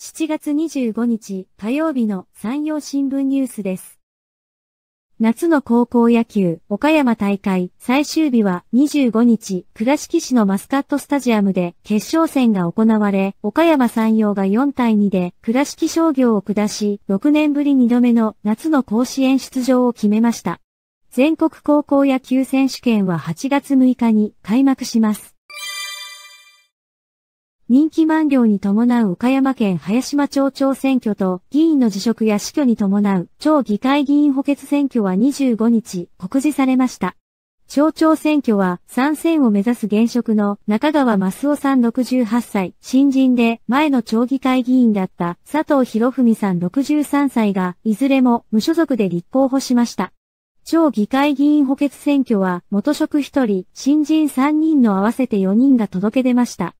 7月25日火曜日の山陽新聞ニュースです。夏の高校野球岡山大会最終日は25日倉敷市のマスカットスタジアムで決勝戦が行われ岡山山陽が4対2で倉敷商業を下し6年ぶり2度目の夏の甲子園出場を決めました。全国高校野球選手権は8月6日に開幕します。任期満了に伴う岡山県林間町長選挙と議員の辞職や死去に伴う町議会議員補欠選挙は25日告示されました。町長選挙は参戦を目指す現職の中川正夫さん68歳、新人で前の町議会議員だった佐藤博文さん63歳がいずれも無所属で立候補しました。町議会議員補欠選挙は元職1人、新人3人の合わせて4人が届け出ました。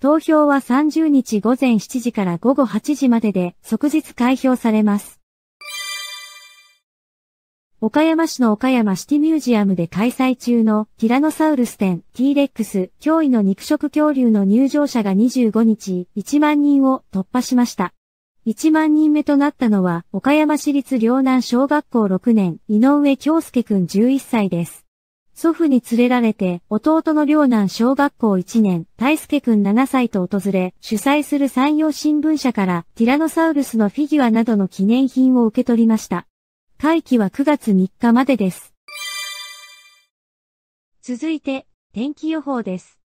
投票は30日午前7時から午後8時までで即日開票されます。岡山市の岡山シティミュージアムで開催中のティラノサウルス展 T-Rex 驚異の肉食恐竜の入場者が25日1万人を突破しました。1万人目となったのは岡山市立両南小学校6年井上京介くん11歳です。祖父に連れられて、弟の両男小学校1年、大輔くん7歳と訪れ、主催する山陽新聞社から、ティラノサウルスのフィギュアなどの記念品を受け取りました。会期は9月3日までです。続いて、天気予報です。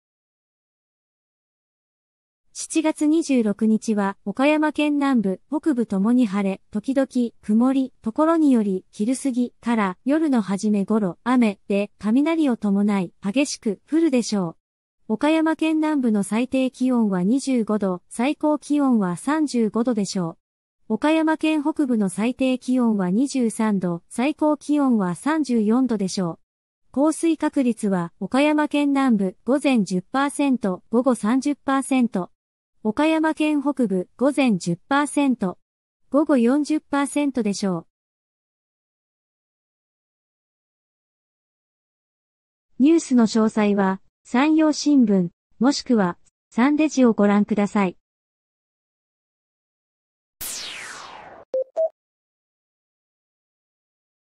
7月26日は岡山県南部、北部ともに晴れ、時々曇り、ところにより昼過ぎから夜の初め頃雨で雷を伴い激しく降るでしょう。岡山県南部の最低気温は25度、最高気温は35度でしょう。岡山県北部の最低気温は23度、最高気温は34度でしょう。降水確率は岡山県南部午前10%、午後30%、岡山県北部午前10%、午後40%でしょう。ニュースの詳細は、山陽新聞、もしくは、サンデジをご覧ください。